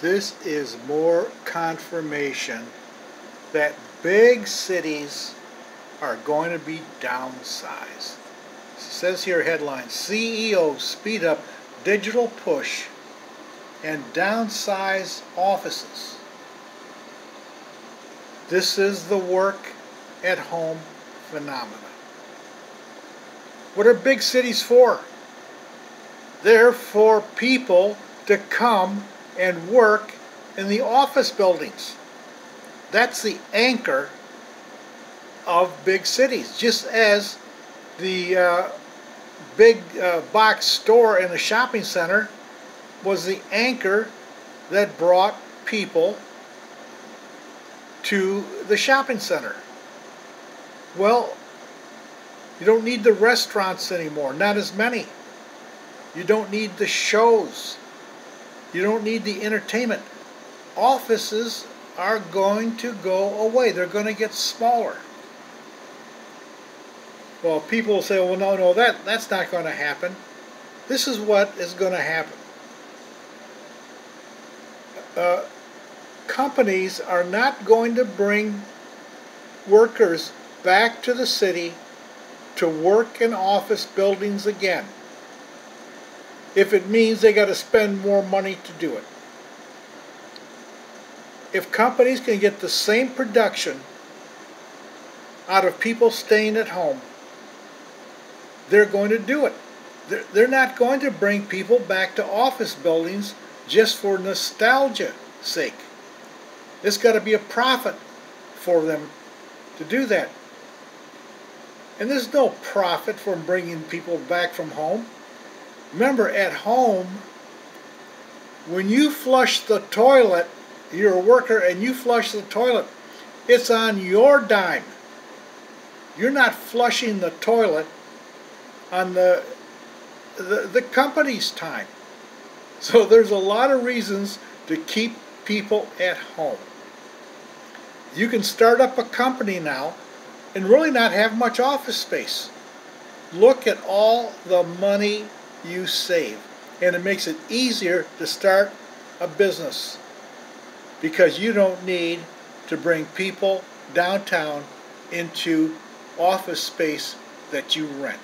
This is more confirmation that big cities are going to be downsized. It says here headline CEOs speed up digital push and downsize offices. This is the work at home phenomenon. What are big cities for? They're for people to come and work in the office buildings. That's the anchor of big cities, just as the uh, big uh, box store in the shopping center was the anchor that brought people to the shopping center. Well, you don't need the restaurants anymore, not as many. You don't need the shows. You don't need the entertainment. Offices are going to go away. They're going to get smaller. Well, people will say, well, no, no, that, that's not going to happen. This is what is going to happen. Uh, companies are not going to bring workers back to the city to work in office buildings again if it means they got to spend more money to do it. If companies can get the same production out of people staying at home, they're going to do it. They're, not going to bring people back to office buildings just for nostalgia sake. It's got to be a profit for them to do that. And there's no profit from bringing people back from home. Remember, at home, when you flush the toilet, you're a worker and you flush the toilet, it's on your dime. You're not flushing the toilet on the, the, the company's time. So there's a lot of reasons to keep people at home. You can start up a company now and really not have much office space. Look at all the money you save. And it makes it easier to start a business because you don't need to bring people downtown into office space that you rent.